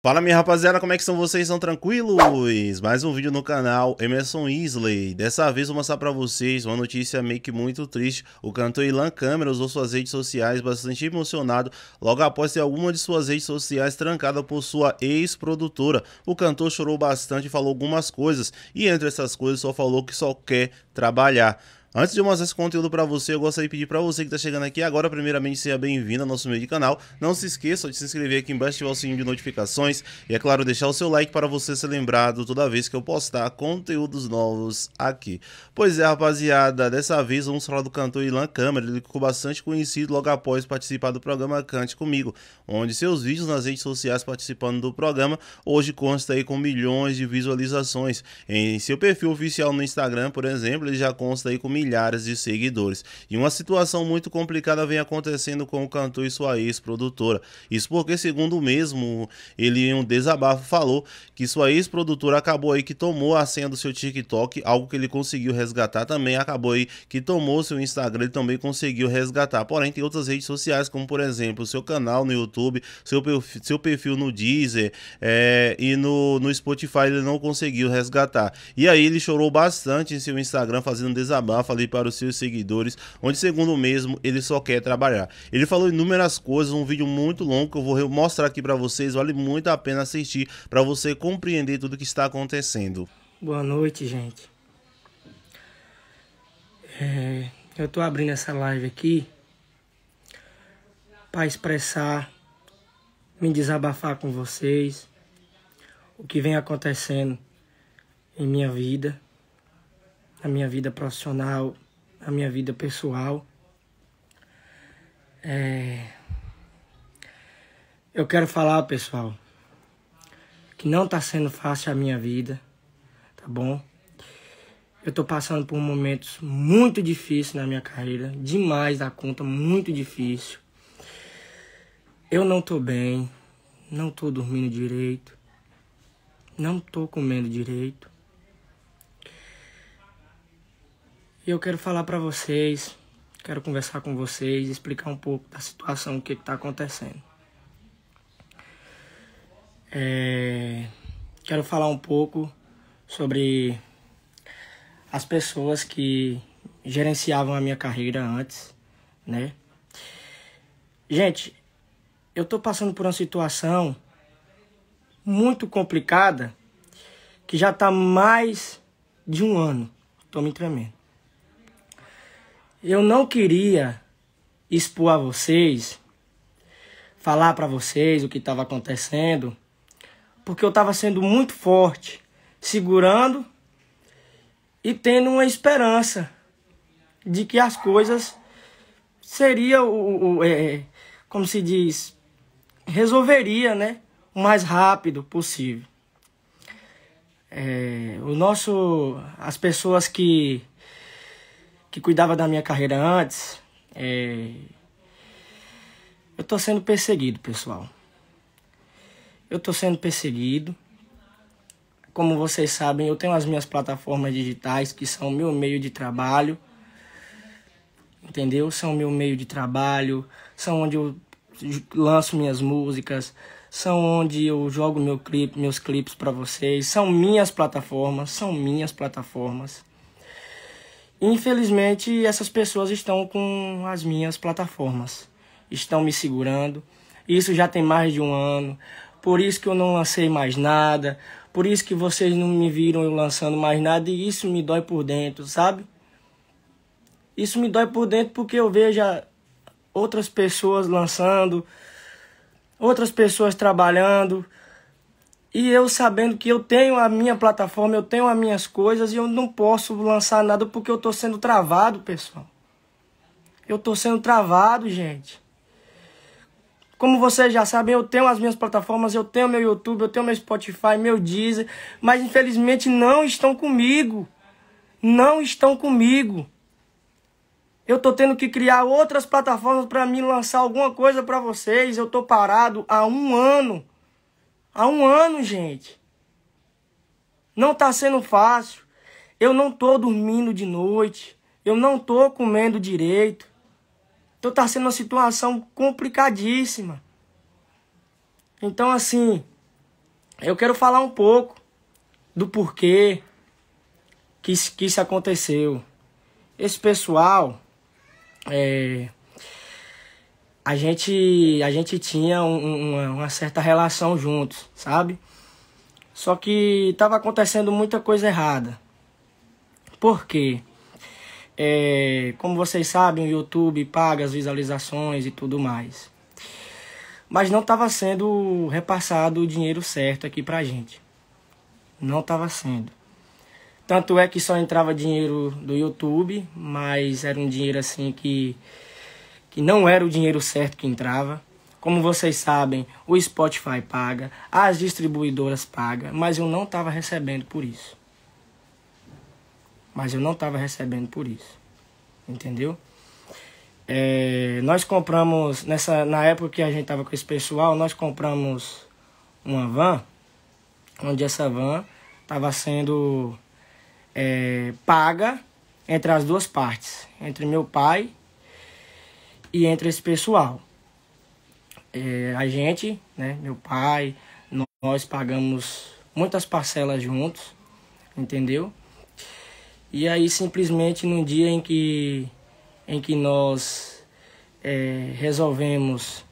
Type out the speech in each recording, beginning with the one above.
Fala minha rapaziada, como é que são vocês? Estão tranquilos? Mais um vídeo no canal Emerson Isley. Dessa vez vou mostrar pra vocês uma notícia meio que muito triste. O cantor Ilan Câmara usou suas redes sociais bastante emocionado logo após ter alguma de suas redes sociais trancada por sua ex-produtora. O cantor chorou bastante e falou algumas coisas e entre essas coisas só falou que só quer trabalhar. Antes de eu mostrar esse conteúdo para você, eu gostaria de pedir para você que está chegando aqui agora, primeiramente, seja bem-vindo ao nosso meio de canal. Não se esqueça de se inscrever aqui embaixo, ativar o sininho de notificações e, é claro, deixar o seu like para você ser lembrado toda vez que eu postar conteúdos novos aqui. Pois é, rapaziada, dessa vez vamos falar do cantor Ilan Câmara. Ele ficou bastante conhecido logo após participar do programa Cante Comigo, onde seus vídeos nas redes sociais participando do programa hoje consta aí com milhões de visualizações. Em seu perfil oficial no Instagram, por exemplo, ele já consta aí com milhares de seguidores. E uma situação muito complicada vem acontecendo com o cantor e sua ex-produtora. Isso porque, segundo o mesmo, ele em um desabafo falou que sua ex-produtora acabou aí que tomou a senha do seu TikTok, algo que ele conseguiu resgatar também, acabou aí que tomou seu Instagram, ele também conseguiu resgatar. Porém, tem outras redes sociais, como por exemplo, seu canal no YouTube, seu perfil, seu perfil no Deezer é, e no, no Spotify ele não conseguiu resgatar. E aí ele chorou bastante em seu Instagram fazendo um desabafo falei para os seus seguidores, onde segundo o mesmo, ele só quer trabalhar. Ele falou inúmeras coisas, um vídeo muito longo que eu vou mostrar aqui para vocês, vale muito a pena assistir para você compreender tudo o que está acontecendo. Boa noite, gente. É, eu tô abrindo essa live aqui para expressar, me desabafar com vocês o que vem acontecendo em minha vida na minha vida profissional, na minha vida pessoal. É... Eu quero falar, pessoal, que não tá sendo fácil a minha vida, tá bom? Eu tô passando por momentos muito difíceis na minha carreira, demais da conta, muito difícil. Eu não tô bem, não tô dormindo direito, não tô comendo direito. E eu quero falar para vocês, quero conversar com vocês, explicar um pouco da situação, o que está acontecendo. É, quero falar um pouco sobre as pessoas que gerenciavam a minha carreira antes, né? Gente, eu tô passando por uma situação muito complicada que já tá mais de um ano. Tô me tremendo. Eu não queria expor a vocês, falar para vocês o que estava acontecendo, porque eu estava sendo muito forte, segurando e tendo uma esperança de que as coisas seria o, o é, como se diz, resolveria, né, o mais rápido possível. É, o nosso, as pessoas que que cuidava da minha carreira antes, é... eu tô sendo perseguido, pessoal. Eu tô sendo perseguido. Como vocês sabem, eu tenho as minhas plataformas digitais que são meu meio de trabalho. Entendeu? São meu meio de trabalho, são onde eu lanço minhas músicas, são onde eu jogo meu clipe, meus clipes para vocês, são minhas plataformas, são minhas plataformas. Infelizmente, essas pessoas estão com as minhas plataformas, estão me segurando. Isso já tem mais de um ano, por isso que eu não lancei mais nada, por isso que vocês não me viram eu lançando mais nada. E isso me dói por dentro, sabe? Isso me dói por dentro porque eu vejo outras pessoas lançando, outras pessoas trabalhando, e eu sabendo que eu tenho a minha plataforma, eu tenho as minhas coisas e eu não posso lançar nada porque eu tô sendo travado, pessoal. Eu tô sendo travado, gente. Como vocês já sabem, eu tenho as minhas plataformas, eu tenho meu YouTube, eu tenho meu Spotify, meu Deezer, mas infelizmente não estão comigo. Não estão comigo. Eu tô tendo que criar outras plataformas para mim lançar alguma coisa para vocês. Eu tô parado há um ano. Há um ano, gente. Não está sendo fácil. Eu não tô dormindo de noite. Eu não tô comendo direito. Então tá sendo uma situação complicadíssima. Então assim, eu quero falar um pouco do porquê que, que isso aconteceu. Esse pessoal, é, a gente a gente tinha um, uma, uma, certa relação juntos, sabe? Só que estava acontecendo muita coisa errada. Por quê? É, como vocês sabem, o YouTube paga as visualizações e tudo mais. Mas não estava sendo repassado o dinheiro certo aqui pra gente. Não estava sendo. Tanto é que só entrava dinheiro do YouTube, mas era um dinheiro assim que, que não era o dinheiro certo que entrava. Como vocês sabem, o Spotify paga, as distribuidoras pagam, mas eu não estava recebendo por isso. Mas eu não estava recebendo por isso. Entendeu? É, nós compramos, nessa, na época que a gente estava com esse pessoal, nós compramos uma van, onde essa van estava sendo é, paga entre as duas partes, entre meu pai e entre esse pessoal. É, a gente, né, meu pai, nós pagamos muitas parcelas juntos, entendeu? E aí simplesmente no dia em que em que nós é, resolvemos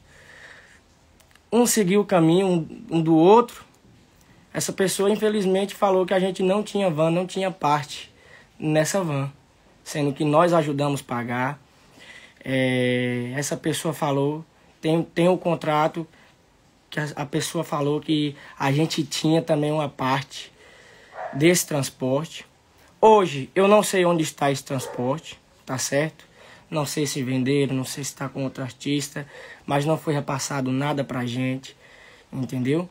um seguir o caminho um, um do outro, essa pessoa infelizmente falou que a gente não tinha van, não tinha parte nessa van, sendo que nós ajudamos pagar. É, essa pessoa falou, tem, tem um contrato que a, a pessoa falou que a gente tinha também uma parte desse transporte. Hoje eu não sei onde está esse transporte, tá certo? Não sei se venderam, não sei se está com outro artista, mas não foi repassado nada pra gente, entendeu?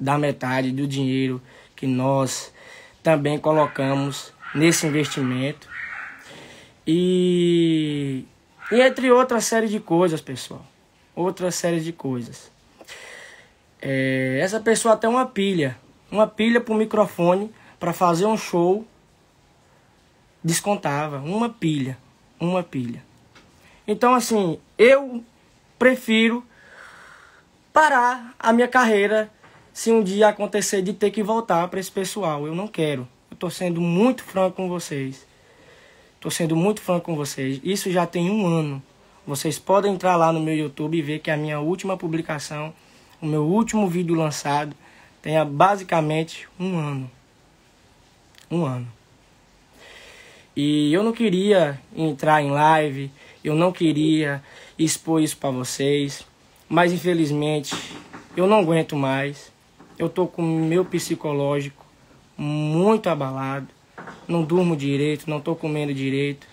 Da metade do dinheiro que nós também colocamos nesse investimento. E, e entre outra série de coisas, pessoal. Outra série de coisas. É, essa pessoa tem uma pilha, uma pilha pro microfone para fazer um show descontava uma pilha uma pilha. Então, assim, eu prefiro parar a minha carreira se um dia acontecer de ter que voltar para esse pessoal. Eu não quero. Eu estou sendo muito franco com vocês. Estou sendo muito franco com vocês. Isso já tem um ano. Vocês podem entrar lá no meu YouTube e ver que a minha última publicação, o meu último vídeo lançado, tem basicamente um ano. Um ano. E eu não queria entrar em live, eu não queria expor isso para vocês, mas infelizmente eu não aguento mais. Eu tô com o meu psicológico muito abalado, não durmo direito, não tô comendo direito.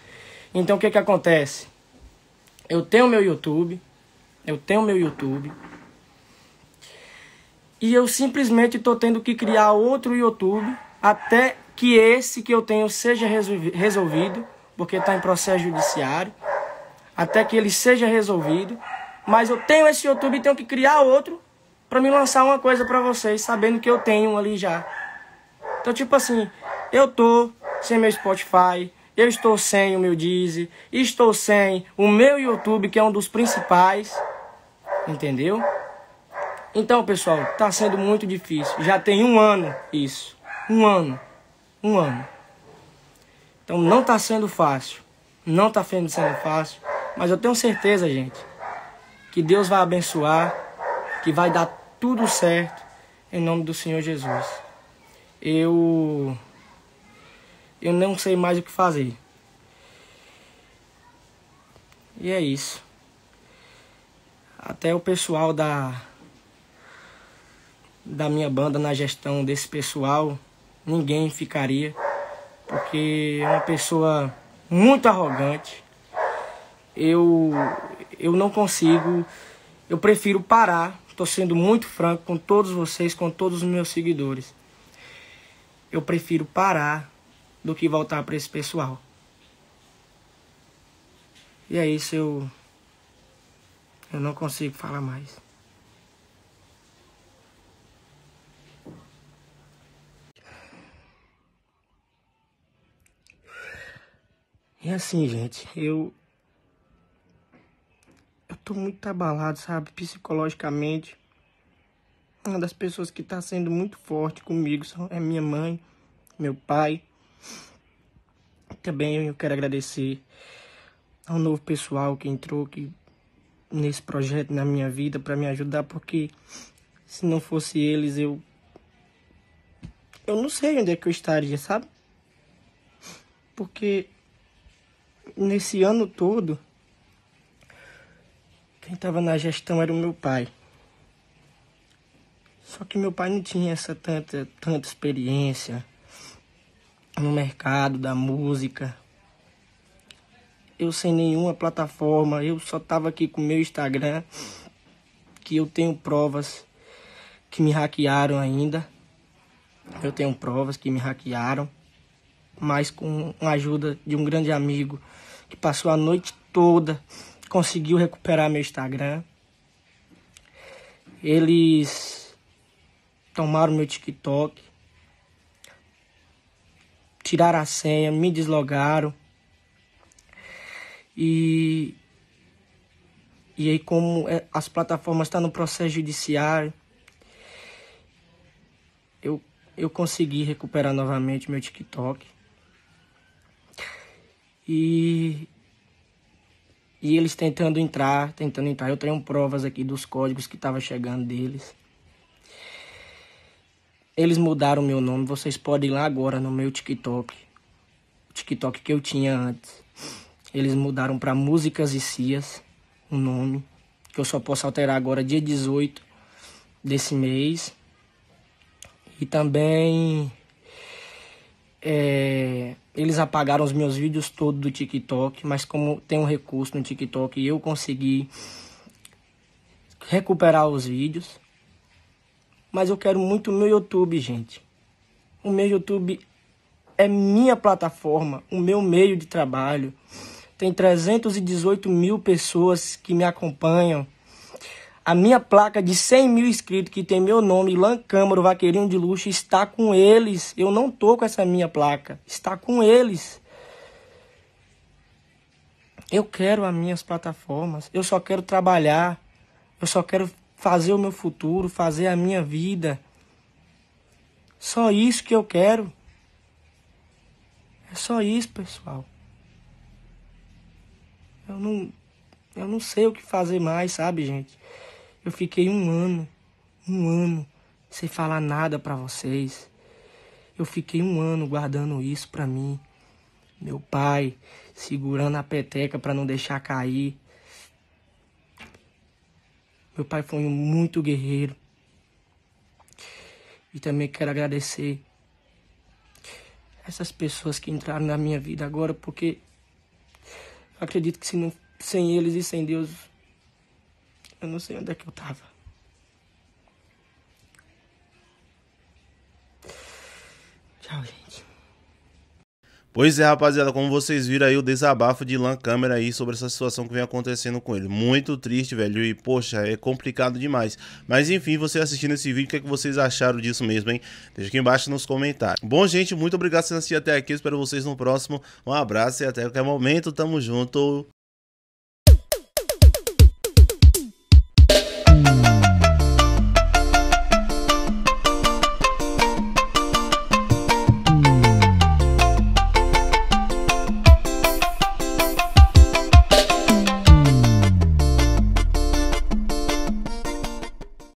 Então o que que acontece? Eu tenho meu YouTube, eu tenho meu YouTube. E eu simplesmente tô tendo que criar outro YouTube até que esse que eu tenho seja resolvido, porque está em processo judiciário, até que ele seja resolvido. Mas eu tenho esse YouTube e tenho que criar outro para me lançar uma coisa para vocês, sabendo que eu tenho ali já. Então, tipo assim, eu tô sem meu Spotify, eu estou sem o meu Deezer, estou sem o meu YouTube, que é um dos principais, entendeu? Então, pessoal, tá sendo muito difícil. Já tem um ano isso. Um ano um ano. Então não está sendo fácil. Não está sendo fácil. Mas eu tenho certeza, gente, que Deus vai abençoar, que vai dar tudo certo em nome do Senhor Jesus. Eu eu não sei mais o que fazer. E é isso. Até o pessoal da da minha banda na gestão desse pessoal ninguém ficaria, porque é uma pessoa muito arrogante. Eu, eu não consigo, eu prefiro parar. Estou sendo muito franco com todos vocês, com todos os meus seguidores. Eu prefiro parar do que voltar para esse pessoal. E é isso, eu, eu não consigo falar mais. E assim, gente, eu. Eu tô muito abalado, sabe? Psicologicamente. uma das pessoas que está sendo muito forte comigo é minha mãe, meu pai. Também eu quero agradecer ao novo pessoal que entrou que, nesse projeto na minha vida para me ajudar, porque se não fosse eles eu eu não sei onde é que eu estaria, sabe? Porque nesse ano todo quem estava na gestão era o meu pai. Só que meu pai não tinha essa tanta, tanta experiência no mercado da música. Eu sem nenhuma plataforma, eu só tava aqui com meu Instagram, que eu tenho provas que me hackearam ainda. Eu tenho provas que me hackearam, mas com a ajuda de um grande amigo que passou a noite toda, conseguiu recuperar meu Instagram. Eles tomaram meu TikTok, tiraram a senha, me deslogaram. E, e aí, como é, as plataformas estão no processo judiciário, eu, eu consegui recuperar novamente meu TikTok. E, e eles tentando entrar, tentando entrar. Eu tenho provas aqui dos códigos que estavam chegando deles. Eles mudaram meu nome, vocês podem ir lá agora no meu TikTok. O TikTok que eu tinha antes. Eles mudaram para Músicas e Cias, o nome. Que eu só posso alterar agora dia 18 desse mês. E também é, eles apagaram os meus vídeos todos do TikTok, mas como tem um recurso no TikTok, eu consegui recuperar os vídeos. Mas eu quero muito o meu YouTube, gente. O meu YouTube é minha plataforma, o meu meio de trabalho. Tem 318 mil pessoas que me acompanham. A minha placa de 100 mil inscritos, que tem meu nome, Lan Câmara, Vaqueirinho de Luxo, está com eles. Eu não tô com essa minha placa. Está com eles. Eu quero as minhas plataformas. Eu só quero trabalhar. Eu só quero fazer o meu futuro, fazer a minha vida. Só isso que eu quero. É só isso, pessoal. Eu não, eu não sei o que fazer mais, sabe, gente? Eu fiquei um ano, um ano, sem falar nada para vocês. Eu fiquei um ano guardando isso para mim. Meu pai segurando a peteca para não deixar cair. Meu pai foi muito guerreiro. E também quero agradecer essas pessoas que entraram na minha vida agora, porque acredito que se não, sem eles e sem Deus, eu não sei onde é que eu tava. Tchau, gente. Pois é, rapaziada, como vocês viram aí o desabafo de Lan Câmera aí sobre essa situação que vem acontecendo com ele. Muito triste, velho, e poxa, é complicado demais. Mas enfim, você assistindo esse vídeo, o que, é que vocês acharam disso mesmo, hein? Deixa aqui embaixo nos comentários. Bom, gente, muito obrigado por assistir até aqui, espero vocês no próximo. Um abraço e até qualquer momento, tamo junto.